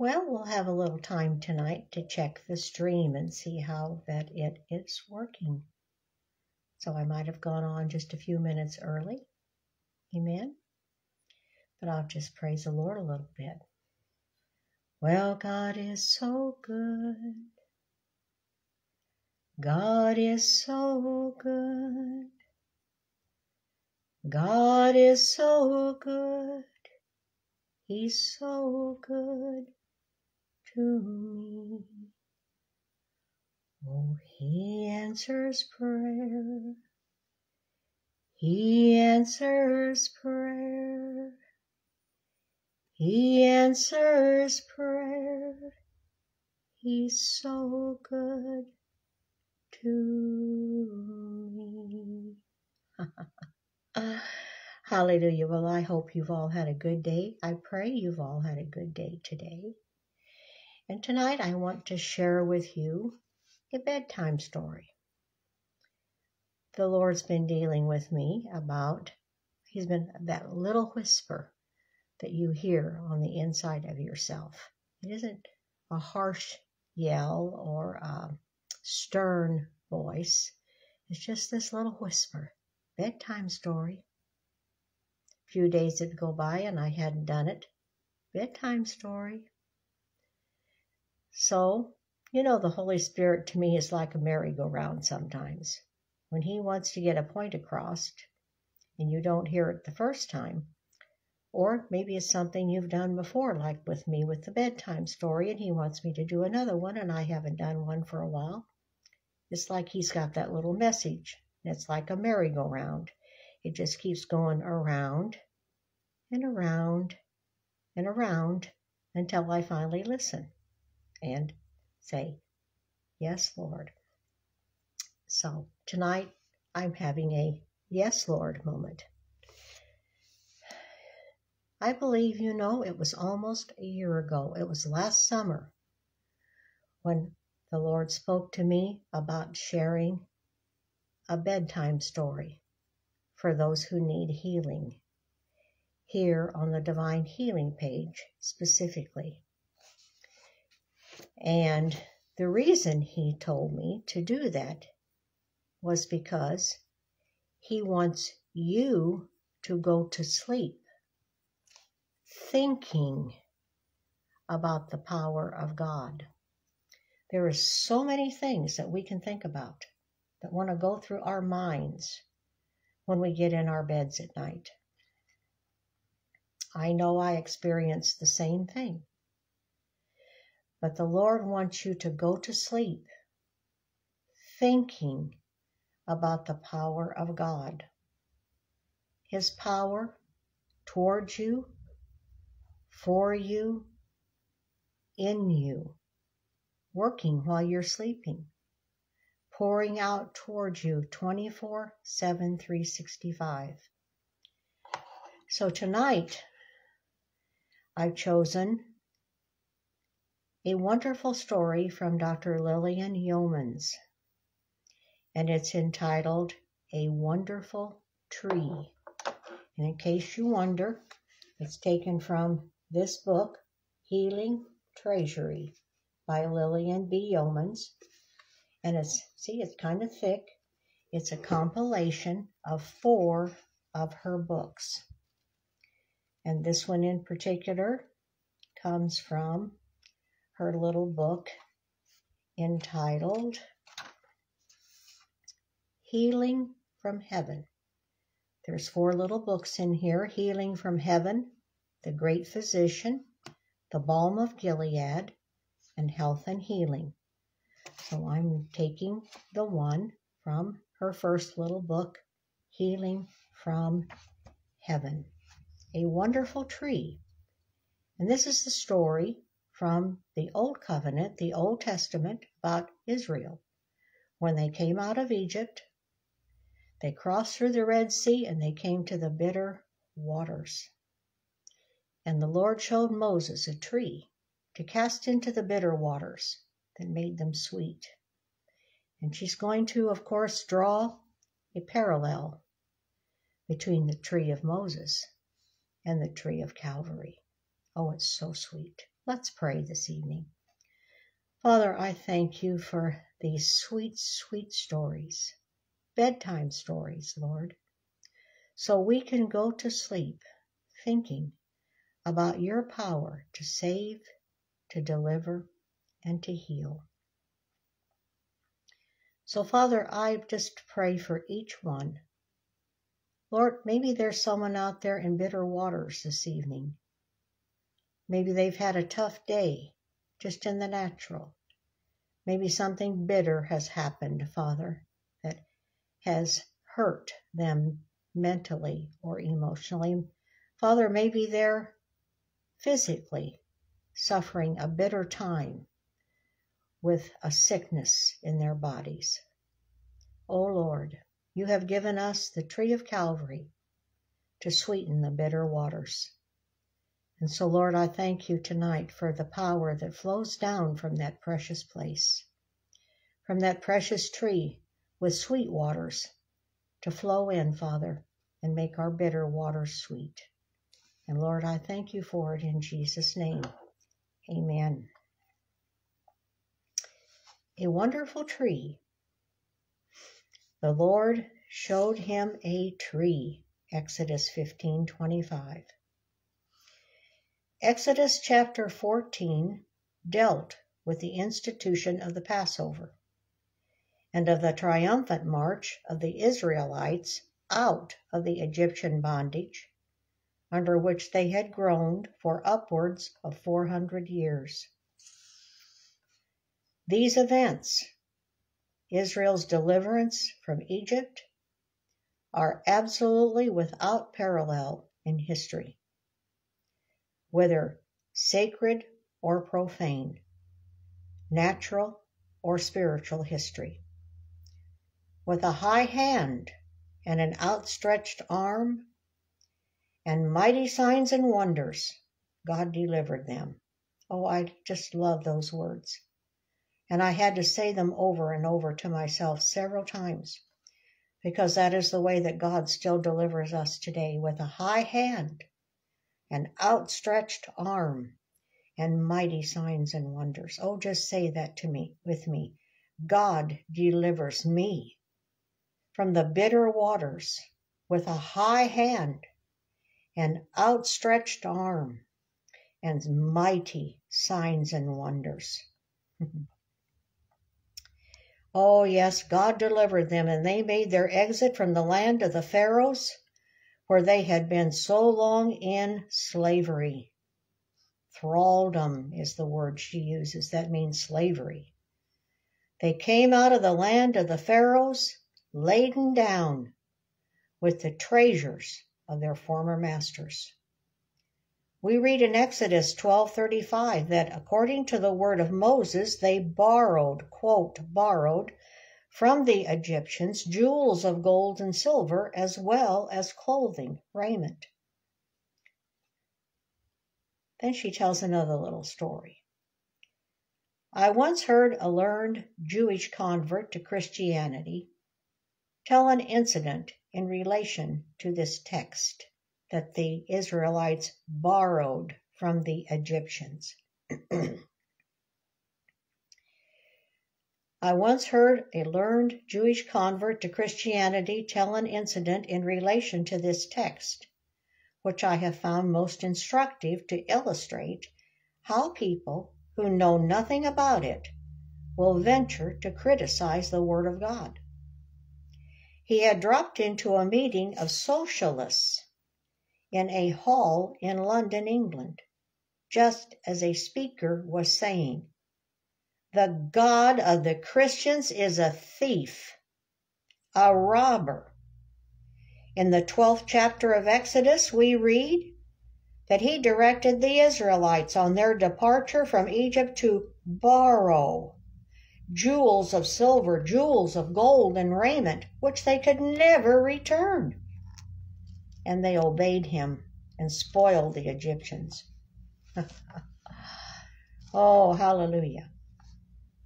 Well, we'll have a little time tonight to check the stream and see how that it is working. So I might have gone on just a few minutes early. Amen. But I'll just praise the Lord a little bit. Well, God is so good. God is so good. God is so good. He's so good to me. Oh, he answers prayer. He answers prayer. He answers prayer. He's so good to me. Hallelujah. Well, I hope you've all had a good day. I pray you've all had a good day today. And tonight I want to share with you a bedtime story. The Lord's been dealing with me about, He's been that little whisper that you hear on the inside of yourself. It isn't a harsh yell or a stern voice, it's just this little whisper. Bedtime story. A few days would go by and I hadn't done it. Bedtime story. So, you know, the Holy Spirit to me is like a merry-go-round sometimes. When He wants to get a point across and you don't hear it the first time, or maybe it's something you've done before, like with me with the bedtime story, and He wants me to do another one, and I haven't done one for a while. It's like He's got that little message. and It's like a merry-go-round. It just keeps going around and around and around until I finally listen and say, Yes, Lord. So tonight I'm having a Yes, Lord moment. I believe you know it was almost a year ago. It was last summer when the Lord spoke to me about sharing a bedtime story for those who need healing here on the Divine Healing page specifically. And the reason he told me to do that was because he wants you to go to sleep thinking about the power of God. There are so many things that we can think about that want to go through our minds when we get in our beds at night. I know I experience the same thing. But the Lord wants you to go to sleep thinking about the power of God. His power towards you, for you, in you, working while you're sleeping, pouring out towards you 24 7 365. So tonight, I've chosen a wonderful story from Dr. Lilian Yeomans, and it's entitled A Wonderful Tree. And in case you wonder, it's taken from this book, Healing Treasury by Lilian B. Yeomans. And it's, see, it's kind of thick. It's a compilation of four of her books. And this one in particular comes from her little book entitled Healing from Heaven. There's four little books in here Healing from Heaven, The Great Physician, The Balm of Gilead, and Health and Healing. So I'm taking the one from her first little book, Healing from Heaven a wonderful tree. And this is the story from the Old Covenant, the Old Testament, about Israel. When they came out of Egypt, they crossed through the Red Sea and they came to the bitter waters. And the Lord showed Moses a tree to cast into the bitter waters that made them sweet. And she's going to, of course, draw a parallel between the tree of Moses and the tree of Calvary. Oh, it's so sweet. Let's pray this evening. Father, I thank you for these sweet, sweet stories, bedtime stories, Lord, so we can go to sleep thinking about your power to save, to deliver, and to heal. So, Father, I just pray for each one. Lord, maybe there's someone out there in bitter waters this evening. Maybe they've had a tough day just in the natural. Maybe something bitter has happened, Father, that has hurt them mentally or emotionally. Father, maybe they're physically suffering a bitter time with a sickness in their bodies. O oh Lord, you have given us the tree of Calvary to sweeten the bitter waters. And so, Lord, I thank you tonight for the power that flows down from that precious place, from that precious tree with sweet waters to flow in, Father, and make our bitter waters sweet. And Lord, I thank you for it in Jesus' name. Amen a wonderful tree. The Lord showed him a tree. Exodus 15:25. Exodus chapter 14 dealt with the institution of the Passover and of the triumphant march of the Israelites out of the Egyptian bondage under which they had groaned for upwards of 400 years. These events, Israel's deliverance from Egypt, are absolutely without parallel in history, whether sacred or profane, natural or spiritual history. With a high hand and an outstretched arm and mighty signs and wonders, God delivered them. Oh, I just love those words. And I had to say them over and over to myself several times because that is the way that God still delivers us today with a high hand, an outstretched arm, and mighty signs and wonders. Oh, just say that to me with me. God delivers me from the bitter waters with a high hand, an outstretched arm, and mighty signs and wonders. Oh, yes, God delivered them, and they made their exit from the land of the Pharaohs, where they had been so long in slavery. Thraldom is the word she uses. That means slavery. They came out of the land of the Pharaohs laden down with the treasures of their former masters. We read in Exodus 12:35 that according to the word of Moses they borrowed, quote, borrowed from the Egyptians jewels of gold and silver as well as clothing, raiment. Then she tells another little story. I once heard a learned Jewish convert to Christianity tell an incident in relation to this text that the Israelites borrowed from the Egyptians. I once heard a learned Jewish convert to Christianity tell an incident in relation to this text, which I have found most instructive to illustrate how people who know nothing about it will venture to criticize the Word of God. He had dropped into a meeting of socialists in a hall in London, England, just as a speaker was saying, The God of the Christians is a thief, a robber. In the 12th chapter of Exodus, we read that he directed the Israelites on their departure from Egypt to borrow jewels of silver, jewels of gold, and raiment, which they could never return and they obeyed him and spoiled the Egyptians. oh, hallelujah.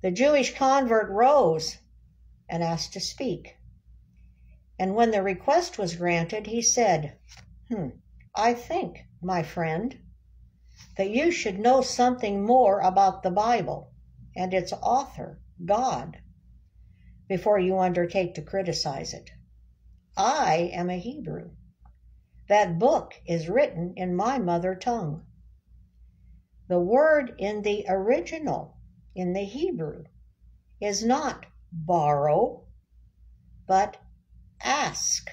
The Jewish convert rose and asked to speak. And when the request was granted, he said, Hmm, I think, my friend, that you should know something more about the Bible and its author, God, before you undertake to criticize it. I am a Hebrew. That book is written in my mother tongue. The word in the original, in the Hebrew, is not borrow, but ask.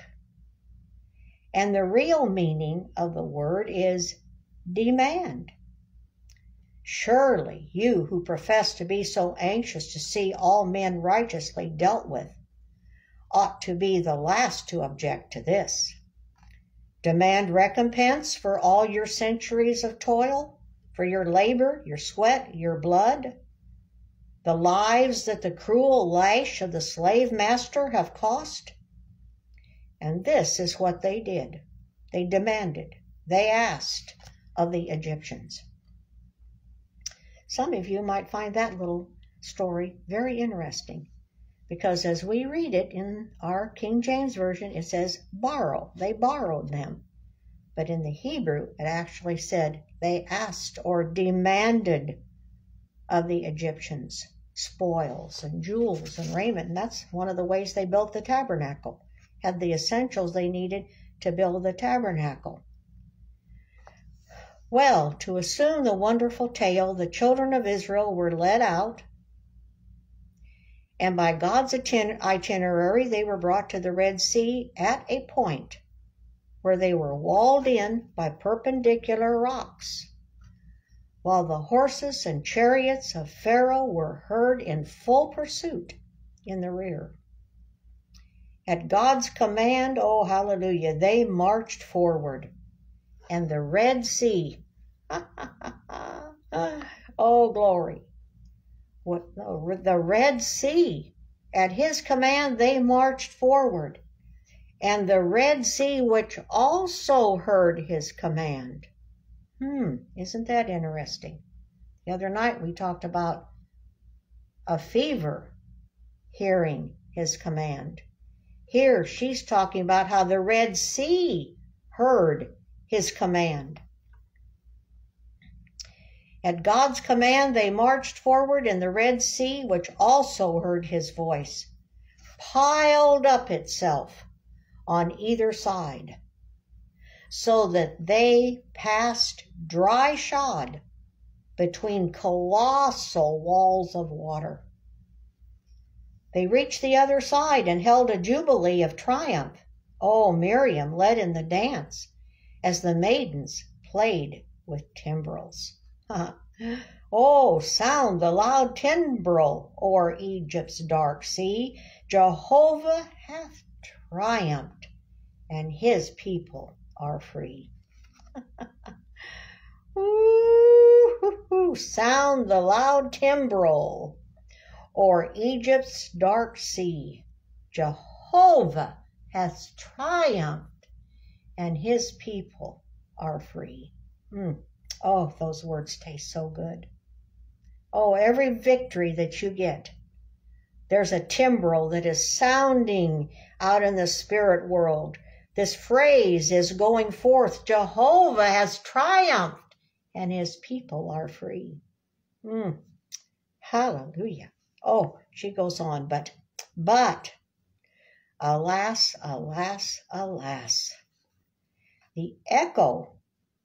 And the real meaning of the word is demand. Surely you who profess to be so anxious to see all men righteously dealt with ought to be the last to object to this. Demand recompense for all your centuries of toil, for your labor, your sweat, your blood, the lives that the cruel lash of the slave master have cost? And this is what they did. They demanded, they asked of the Egyptians. Some of you might find that little story very interesting because as we read it in our King James Version, it says borrow. They borrowed them. But in the Hebrew, it actually said they asked or demanded of the Egyptians spoils and jewels and raiment. And that's one of the ways they built the tabernacle, had the essentials they needed to build the tabernacle. Well, to assume the wonderful tale, the children of Israel were led out, and by God's itinerary, they were brought to the Red Sea at a point where they were walled in by perpendicular rocks, while the horses and chariots of Pharaoh were heard in full pursuit in the rear. At God's command, oh hallelujah, they marched forward and the Red Sea. oh, glory. What, the Red Sea. At his command, they marched forward. And the Red Sea, which also heard his command. Hmm, isn't that interesting? The other night we talked about a fever hearing his command. Here she's talking about how the Red Sea heard his command. At God's command, they marched forward, and the Red Sea, which also heard his voice, piled up itself on either side, so that they passed dry shod between colossal walls of water. They reached the other side and held a jubilee of triumph. Oh, Miriam led in the dance as the maidens played with timbrels. oh, sound the loud timbrel o'er Egypt's dark sea. Jehovah hath triumphed, and his people are free. Ooh, sound the loud timbrel o'er Egypt's dark sea. Jehovah hath triumphed and his people are free. Mm. Oh, those words taste so good. Oh, every victory that you get, there's a timbrel that is sounding out in the spirit world. This phrase is going forth Jehovah has triumphed, and his people are free. Mm. Hallelujah. Oh, she goes on, but, but, alas, alas, alas. The echo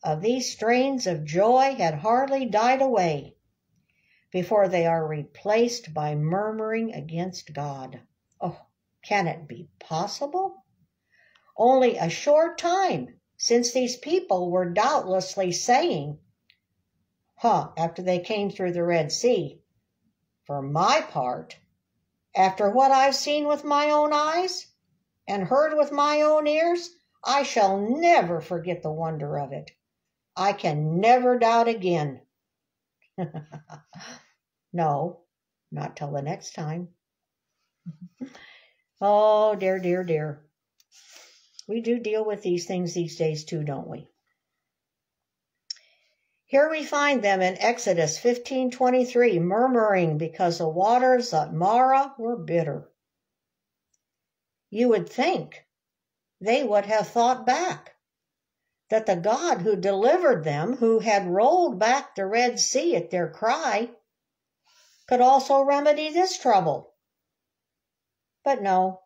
of these strains of joy had hardly died away before they are replaced by murmuring against God. Oh, can it be possible? Only a short time since these people were doubtlessly saying, huh, after they came through the Red Sea, for my part, after what I've seen with my own eyes and heard with my own ears, I shall never forget the wonder of it. I can never doubt again. no, not till the next time. oh, dear, dear, dear. We do deal with these things these days too, don't we? Here we find them in Exodus 15:23 murmuring because the waters at Marah were bitter. You would think they would have thought back. that the God who delivered them, who had rolled back the Red Sea at their cry, could also remedy this trouble. But no,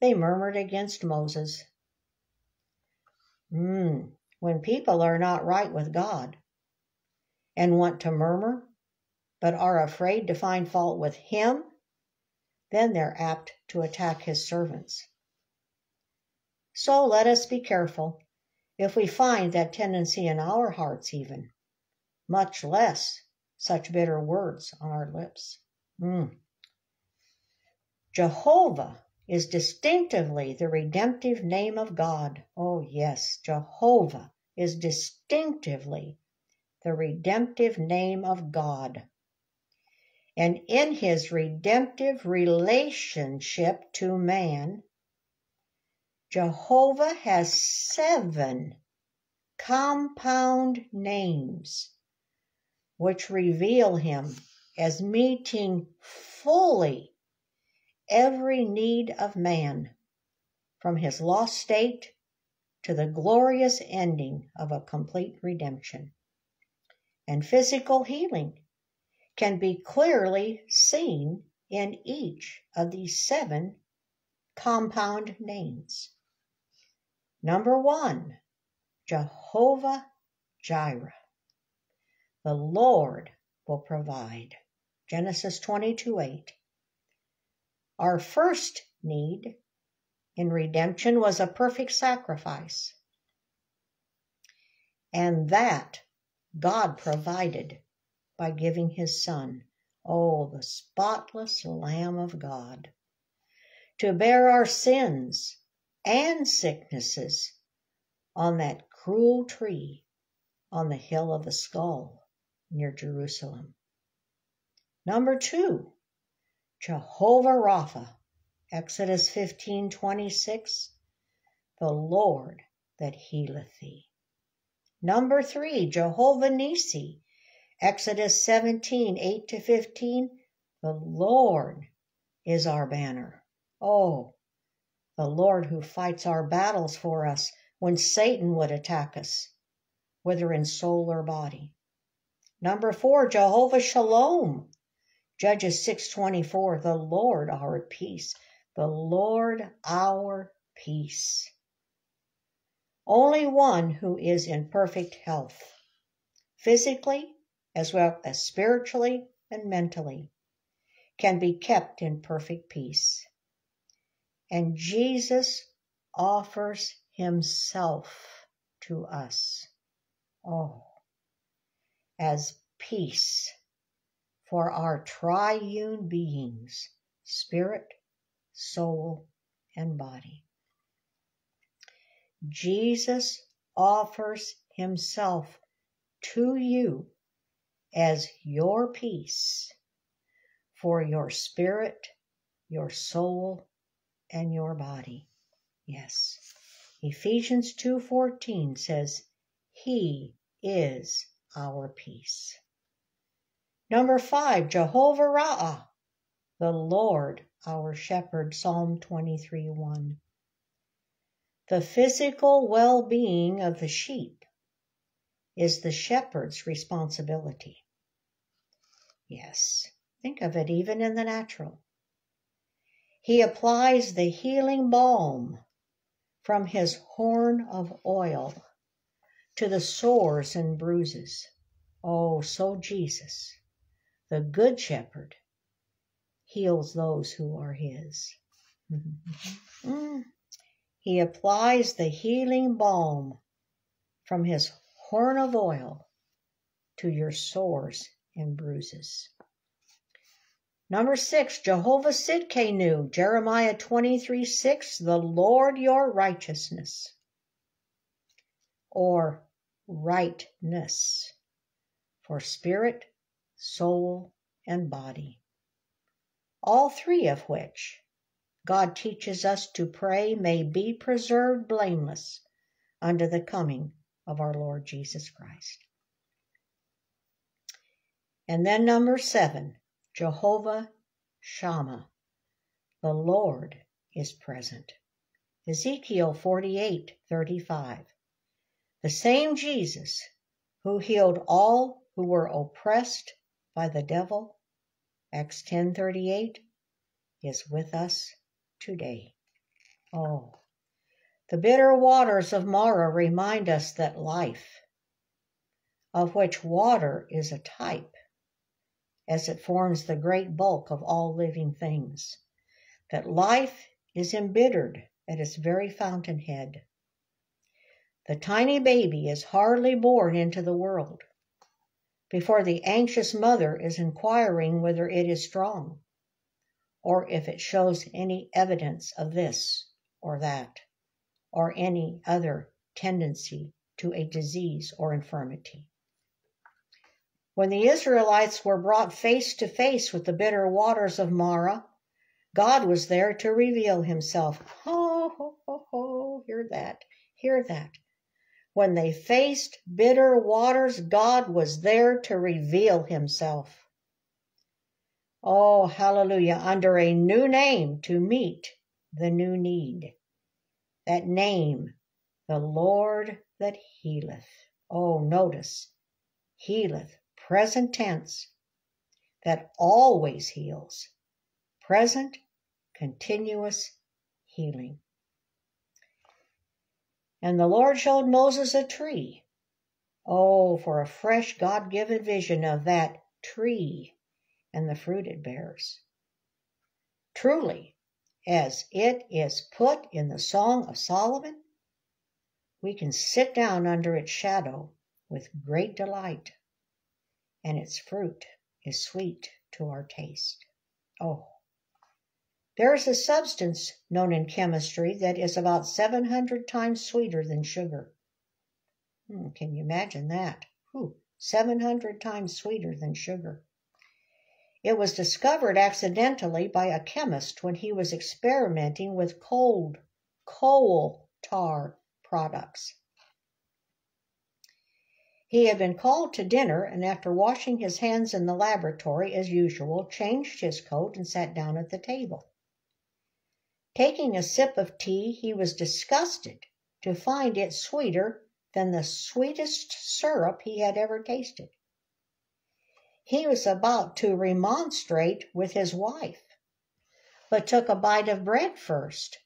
they murmured against Moses. Mm, when people are not right with God and want to murmur, but are afraid to find fault with Him, then they're apt to attack His servants. So let us be careful if we find that tendency in our hearts, even, much less such bitter words on our lips. Mm. Jehovah is distinctively the redemptive name of God. Oh, yes, Jehovah is distinctively the redemptive name of God. And in his redemptive relationship to man, Jehovah has seven compound names which reveal him as meeting fully every need of man, from his lost state to the glorious ending of a complete redemption. And physical healing can be clearly seen in each of these seven compound names. Number one, Jehovah Jireh. The Lord will provide. Genesis 22 8. Our first need in redemption was a perfect sacrifice. And that God provided by giving his Son, oh, the spotless Lamb of God, to bear our sins and sicknesses on that cruel tree on the hill of the skull near Jerusalem. Number two, Jehovah Rapha, Exodus 15:26, the Lord that healeth thee. Number three, Jehovah Nissi, Exodus 17:8 to 15, the Lord is our banner. Oh, the Lord who fights our battles for us when Satan would attack us, whether in soul or body. Number four, Jehovah Shalom. Judges 6:24, the Lord our peace, the Lord our peace. Only one who is in perfect health, physically as well as spiritually and mentally, can be kept in perfect peace. And Jesus offers himself to us. Oh, as peace for our triune beings, spirit, soul, and body. Jesus offers himself to you as your peace for your spirit, your soul, and your body. Yes. Ephesians 2:14 says, "He is our peace." Number 5, Jehovah Ra'ah, the Lord our shepherd, Psalm 23:1. The physical well-being of the sheep is the shepherd's responsibility. Yes, think of it even in the natural. He applies the healing balm from his horn of oil to the sores and bruises. Oh, so Jesus, the Good Shepherd, heals those who are his. Mm-hmm. he applies the healing balm from his horn of oil to your sores and bruises. Number six, Jehovah Sidkenu, Jeremiah 23 6, the Lord your righteousness, or rightness, for spirit, soul, and body. All three of which God teaches us to pray may be preserved blameless unto the coming of our Lord Jesus Christ. And then number seven, Jehovah Shammah. The Lord is present. Ezekiel 48:35. The same Jesus who healed all who were oppressed by the devil, Acts 10:38, is with us today. Oh, the bitter waters of Marah remind us that life, of which water is a type, as it forms the great bulk of all living things, that life is embittered at its very fountainhead. The tiny baby is hardly born into the world before the anxious mother is inquiring whether it is strong, or if it shows any evidence of this or that, or any other tendency to a disease or infirmity. When the Israelites were brought face to face with the bitter waters of Marah, God was there to reveal himself. Ho, ho, ho, ho, hear that, hear that. When they faced bitter waters, God was there to reveal himself. Oh, hallelujah, under a new name to meet the new need. That name, the Lord that healeth. Oh, notice, healeth present tense, that always heals, present, continuous healing. And the Lord showed Moses a tree. Oh, for a fresh God given vision of that tree and the fruit it bears. Truly, as it is put in the Song of Solomon, we can sit down under its shadow with great delight and its fruit is sweet to our taste. Oh, there is a substance known in chemistry that is about 700 times sweeter than sugar. Hmm, can you imagine that? Whew, 700 times sweeter than sugar. It was discovered accidentally by a chemist when he was experimenting with cold coal tar products. He had been called to dinner, and after washing his hands in the laboratory as usual, changed his coat and sat down at the table. Taking a sip of tea, he was disgusted to find it sweeter than the sweetest syrup he had ever tasted. He was about to remonstrate with his wife, but took a bite of bread first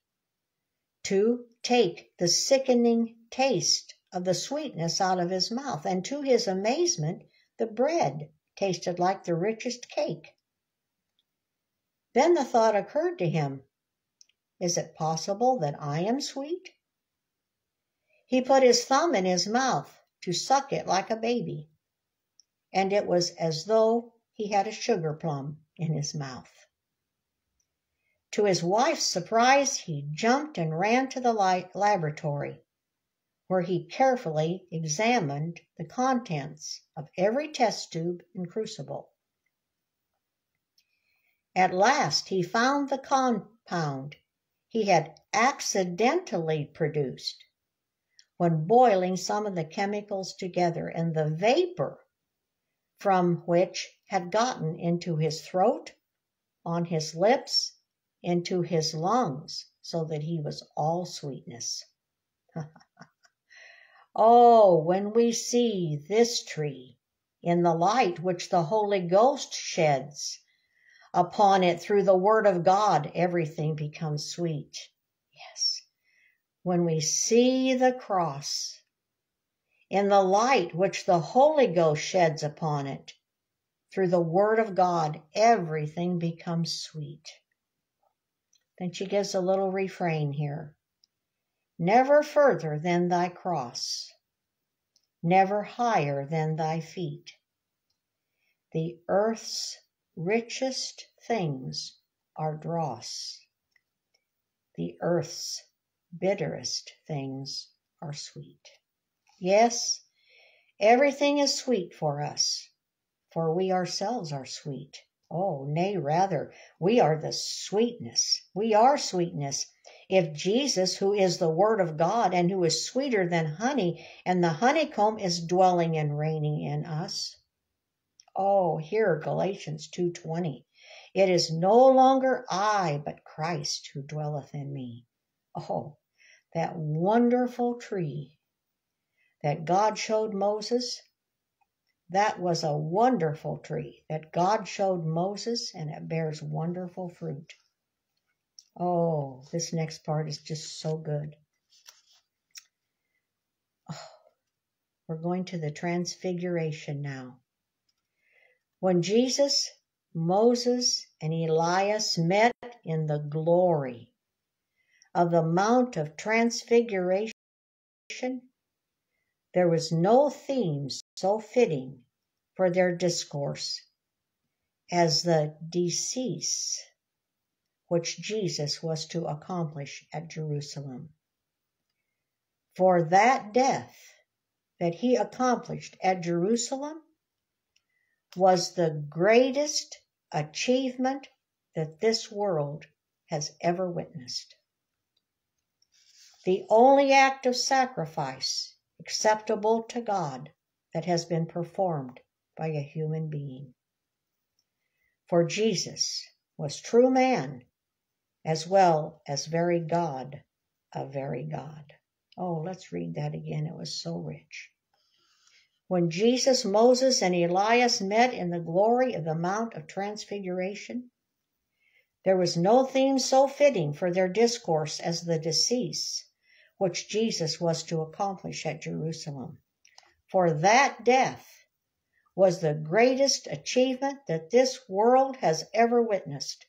to take the sickening taste of the sweetness out of his mouth, and to his amazement, the bread tasted like the richest cake. Then the thought occurred to him Is it possible that I am sweet? He put his thumb in his mouth to suck it like a baby, and it was as though he had a sugar plum in his mouth. To his wife's surprise, he jumped and ran to the laboratory where he carefully examined the contents of every test tube and crucible. At last he found the compound he had accidentally produced when boiling some of the chemicals together, and the vapor from which had gotten into his throat, on his lips, into his lungs, so that he was all sweetness. Oh, when we see this tree in the light which the Holy Ghost sheds upon it through the Word of God, everything becomes sweet. Yes. When we see the cross in the light which the Holy Ghost sheds upon it through the Word of God, everything becomes sweet. Then she gives a little refrain here never further than thy cross, never higher than thy feet. The earth's richest things are dross, the earth's bitterest things are sweet. Yes, everything is sweet for us, for we ourselves are sweet. Oh, nay, rather, we are the sweetness. We are sweetness if Jesus, who is the Word of God and who is sweeter than honey, and the honeycomb is dwelling and reigning in us. Oh, here Galatians 2:20. It is no longer I, but Christ who dwelleth in me. Oh, that wonderful tree that God showed Moses, that was a wonderful tree that God showed Moses, and it bears wonderful fruit. Oh, this next part is just so good. Oh, we're going to the transfiguration now. When Jesus, Moses, and Elias met in the glory of the Mount of Transfiguration, there was no theme so fitting for their discourse as the decease which Jesus was to accomplish at Jerusalem. For that death that he accomplished at Jerusalem was the greatest achievement that this world has ever witnessed. The only act of sacrifice acceptable to God that has been performed by a human being. For Jesus was true man as well as very God, a very God. Oh, let's read that again. It was so rich. When Jesus, Moses, and Elias met in the glory of the Mount of Transfiguration, there was no theme so fitting for their discourse as the decease which Jesus was to accomplish at Jerusalem. For that death was the greatest achievement that this world has ever witnessed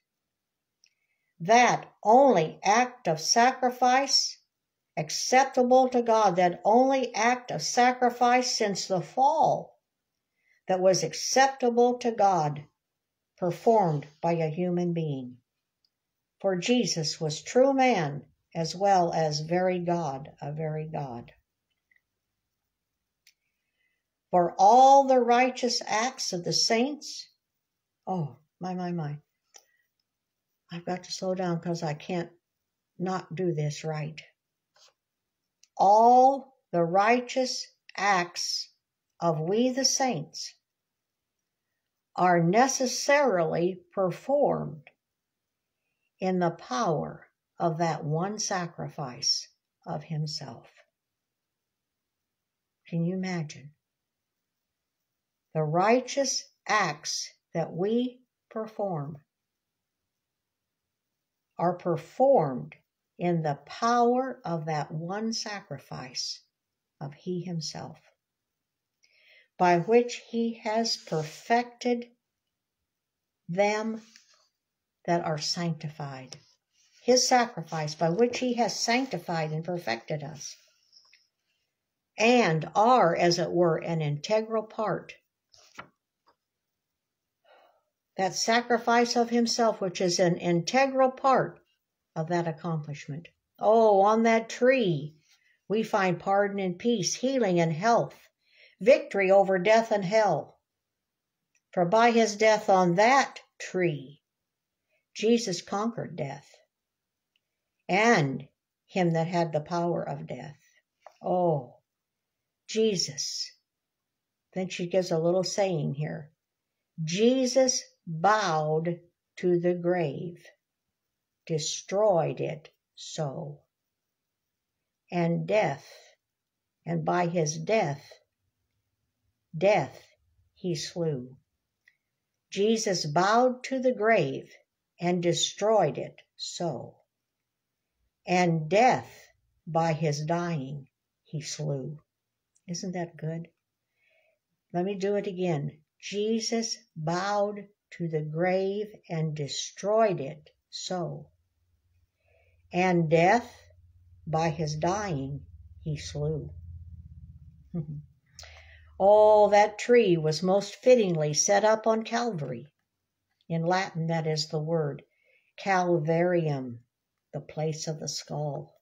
that only act of sacrifice acceptable to God, that only act of sacrifice since the fall that was acceptable to God, performed by a human being. For Jesus was true man as well as very God, a very God. For all the righteous acts of the saints, oh, my, my, my, I've got to slow down because I can't not do this right. All the righteous acts of we the saints are necessarily performed in the power of that one sacrifice of Himself. Can you imagine? The righteous acts that we perform are performed in the power of that one sacrifice of He Himself, by which He has perfected them that are sanctified. His sacrifice by which He has sanctified and perfected us, and are, as it were, an integral part that sacrifice of himself, which is an integral part of that accomplishment. Oh, on that tree, we find pardon and peace, healing and health, victory over death and hell. For by his death on that tree, Jesus conquered death and him that had the power of death. Oh, Jesus. Then she gives a little saying here. Jesus bowed to the grave, destroyed it so. And death, and by his death, death he slew. Jesus bowed to the grave and destroyed it so. And death, by his dying, he slew. Isn't that good? Let me do it again. Jesus bowed to the grave and destroyed it so. And death, by his dying, he slew. oh, that tree was most fittingly set up on Calvary. In Latin, that is the word Calvarium, the place of the skull.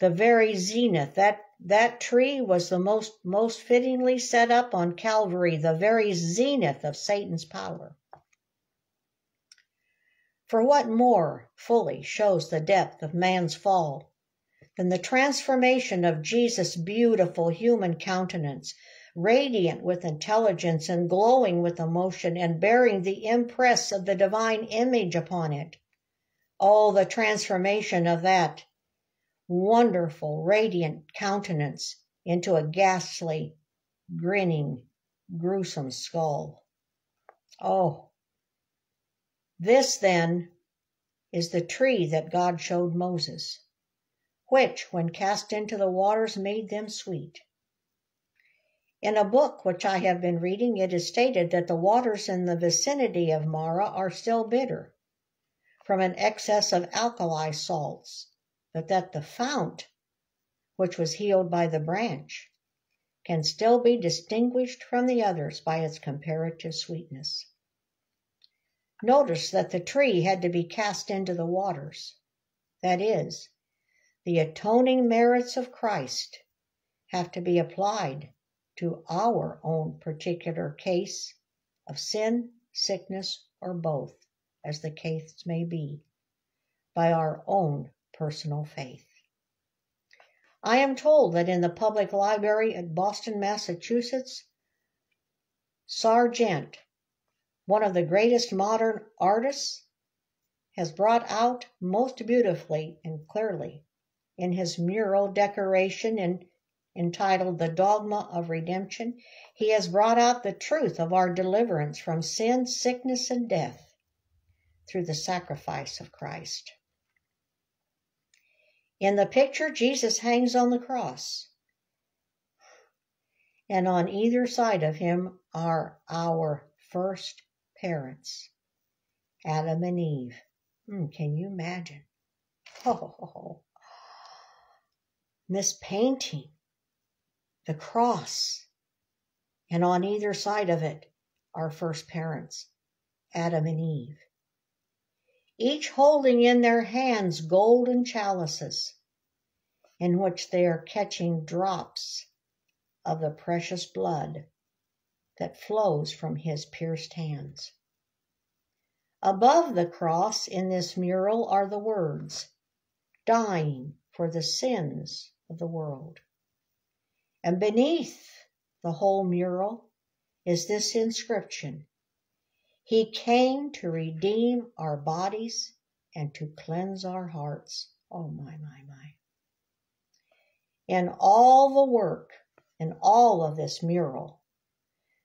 The very zenith, that that tree was the most, most fittingly set up on Calvary, the very zenith of Satan's power. For what more fully shows the depth of man's fall than the transformation of Jesus' beautiful human countenance, radiant with intelligence and glowing with emotion and bearing the impress of the divine image upon it? Oh, the transformation of that wonderful, radiant countenance into a ghastly, grinning, gruesome skull. Oh, this then is the tree that God showed Moses, which, when cast into the waters, made them sweet. In a book which I have been reading, it is stated that the waters in the vicinity of Marah are still bitter from an excess of alkali salts, but that the fount, which was healed by the branch, can still be distinguished from the others by its comparative sweetness. Notice that the tree had to be cast into the waters. That is, the atoning merits of Christ have to be applied to our own particular case of sin, sickness, or both, as the case may be, by our own personal faith. I am told that in the public library at Boston, Massachusetts, Sargent one of the greatest modern artists, has brought out most beautifully and clearly in his mural decoration in, entitled The Dogma of Redemption, he has brought out the truth of our deliverance from sin, sickness, and death through the sacrifice of Christ. In the picture, Jesus hangs on the cross, and on either side of him are our first parents, Adam and Eve. Mm, can you imagine? Oh, this painting, the cross, and on either side of it, our first parents, Adam and Eve, each holding in their hands golden chalices in which they are catching drops of the precious blood that flows from his pierced hands. Above the cross in this mural are the words, dying for the sins of the world. And beneath the whole mural is this inscription He came to redeem our bodies and to cleanse our hearts. Oh, my, my, my. In all the work, in all of this mural,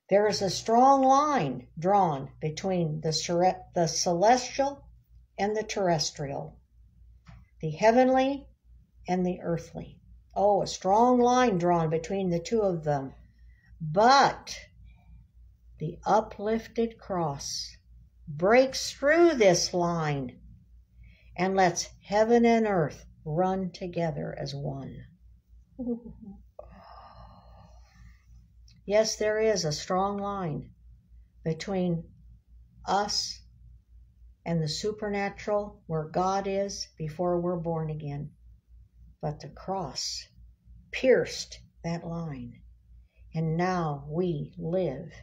there is a strong line drawn between the, the celestial and the terrestrial, the heavenly and the earthly. Oh, a strong line drawn between the two of them. But the uplifted cross breaks through this line and lets heaven and earth run together as one. Yes, there is a strong line between us and the supernatural where God is before we're born again. But the cross pierced that line. And now we live.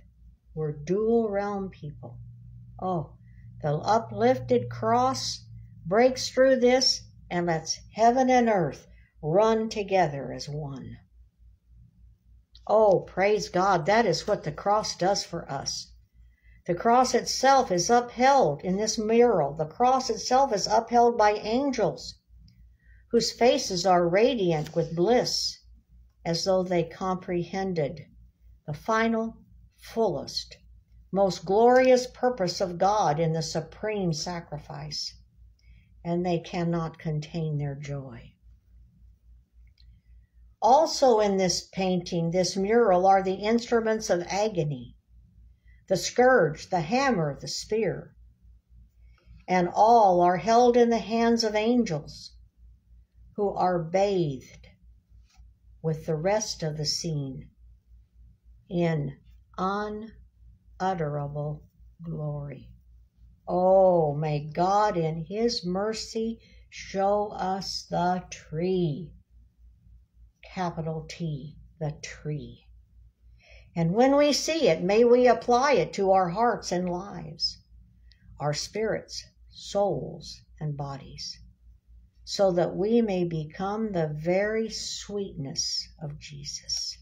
We're dual realm people. Oh, the uplifted cross breaks through this and lets heaven and earth run together as one. Oh, praise God. That is what the cross does for us. The cross itself is upheld in this mural. The cross itself is upheld by angels whose faces are radiant with bliss as though they comprehended the final, fullest, most glorious purpose of God in the supreme sacrifice, and they cannot contain their joy. Also in this painting, this mural, are the instruments of agony the scourge, the hammer, the spear. And all are held in the hands of angels who are bathed with the rest of the scene in unutterable glory. Oh, may God in His mercy show us the tree capital T, the tree. And when we see it, may we apply it to our hearts and lives, our spirits, souls, and bodies, so that we may become the very sweetness of Jesus.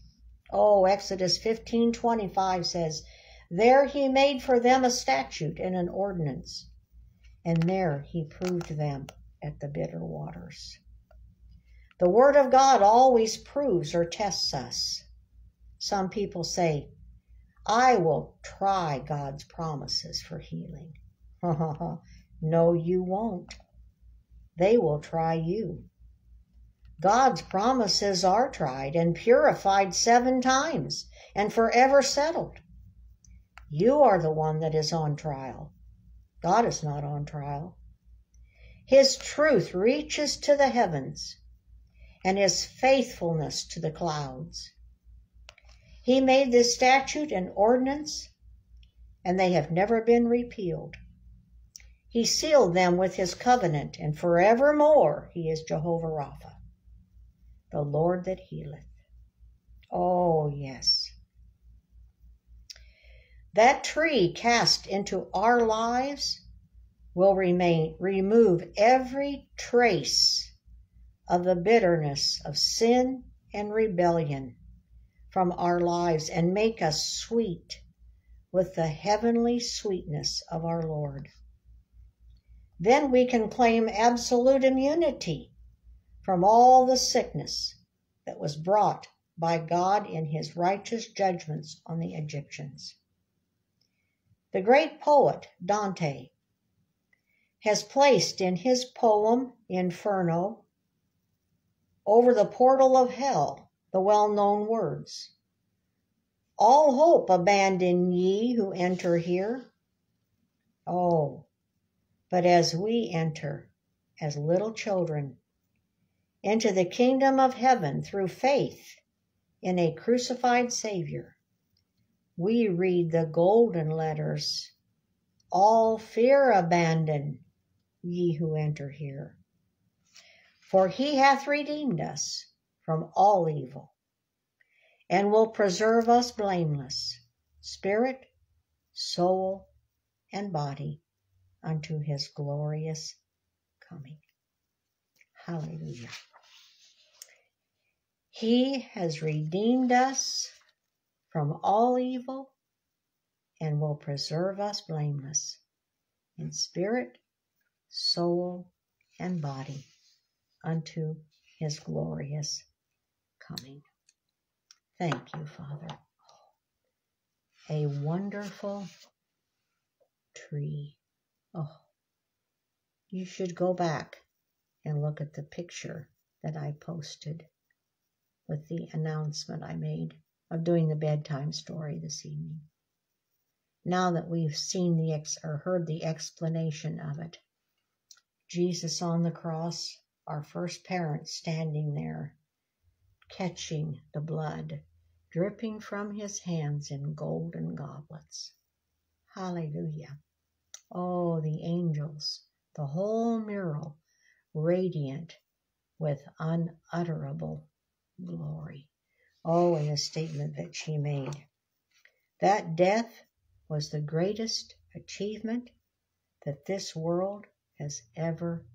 Oh, Exodus 15:25 says, "There he made for them a statute and an ordinance, and there he proved them at the bitter waters." The Word of God always proves or tests us. Some people say, I will try God's promises for healing. no, you won't. They will try you. God's promises are tried and purified seven times and forever settled. You are the one that is on trial. God is not on trial. His truth reaches to the heavens and his faithfulness to the clouds. He made this statute and ordinance, and they have never been repealed. He sealed them with his covenant, and forevermore he is Jehovah Rapha, the Lord that healeth. Oh, yes. That tree cast into our lives will remain, remove every trace of the bitterness of sin and rebellion from our lives and make us sweet with the heavenly sweetness of our Lord. Then we can claim absolute immunity from all the sickness that was brought by God in his righteous judgments on the Egyptians. The great poet Dante has placed in his poem Inferno over the portal of hell the well known words All hope abandon ye who enter here. Oh, but as we enter as little children into the kingdom of heaven through faith in a crucified Savior, we read the golden letters All fear abandon, ye who enter here. For he hath redeemed us from all evil, and will preserve us blameless, spirit, soul, and body, unto his glorious coming. Hallelujah. He has redeemed us from all evil and will preserve us blameless in spirit, soul, and body unto his glorious coming. Thank you, Father. A wonderful tree. Oh, you should go back and look at the picture that I posted with the announcement I made of doing the bedtime story this evening. Now that we've seen the ex or heard the explanation of it, Jesus on the cross our first parent standing there, catching the blood dripping from his hands in golden goblets. Hallelujah. Oh, the angels, the whole mural radiant with unutterable glory. Oh, and the statement that she made. That death was the greatest achievement that this world has ever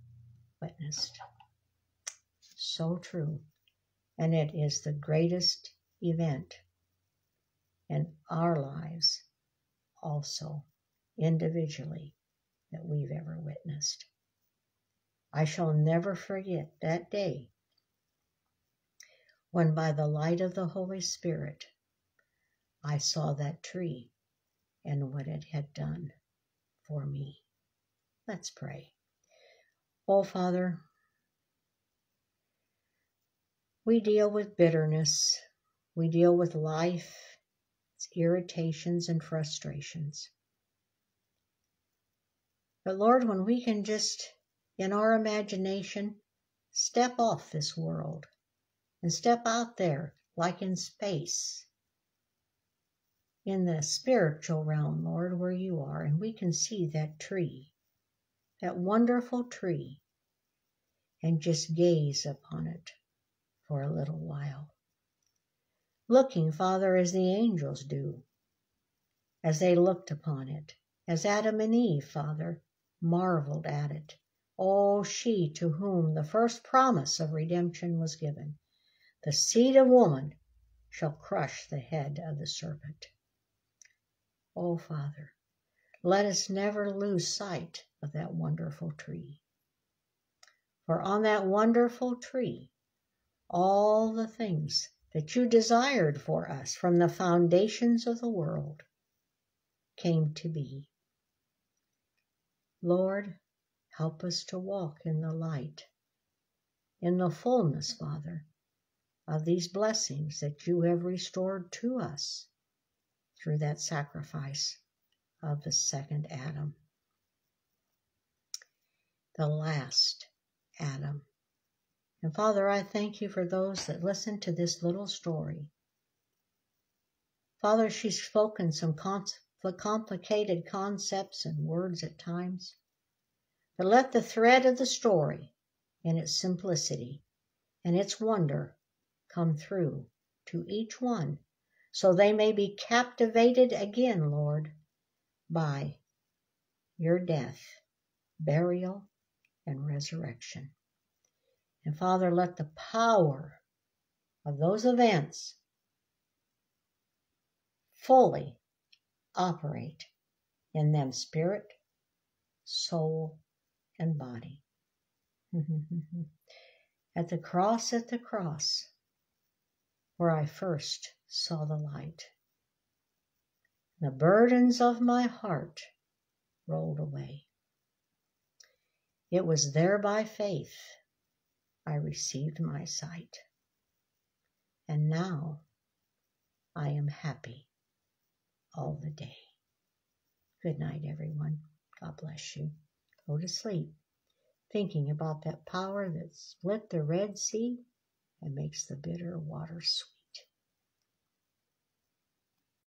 witnessed so true. And it is the greatest event in our lives, also individually, that we've ever witnessed. I shall never forget that day when, by the light of the Holy Spirit, I saw that tree and what it had done for me. Let's pray. Oh, Father, we deal with bitterness. We deal with life, its irritations and frustrations. But Lord, when we can just, in our imagination, step off this world and step out there like in space, in the spiritual realm, Lord, where you are, and we can see that tree, that wonderful tree, and just gaze upon it for a little while. Looking, Father, as the angels do, as they looked upon it, as Adam and Eve, Father, marveled at it. Oh, she to whom the first promise of redemption was given, the seed of woman shall crush the head of the serpent. Oh, Father, let us never lose sight of that wonderful tree. For on that wonderful tree all the things that you desired for us from the foundations of the world came to be. Lord, help us to walk in the light, in the fullness, Father, of these blessings that you have restored to us through that sacrifice of the second Adam, the last Adam. And Father, I thank you for those that listen to this little story. Father, she's spoken some complicated concepts and words at times, but let the thread of the story in its simplicity and its wonder come through to each one so they may be captivated again, Lord, by your death, burial, and resurrection. And Father, let the power of those events fully operate in them spirit, soul, and body. at the cross, at the cross, where I first saw the light. The burdens of my heart rolled away. It was there by faith I received my sight. And now I am happy all the day. Good night, everyone. God bless you. Go to sleep thinking about that power that split the Red Sea and makes the bitter water sweet.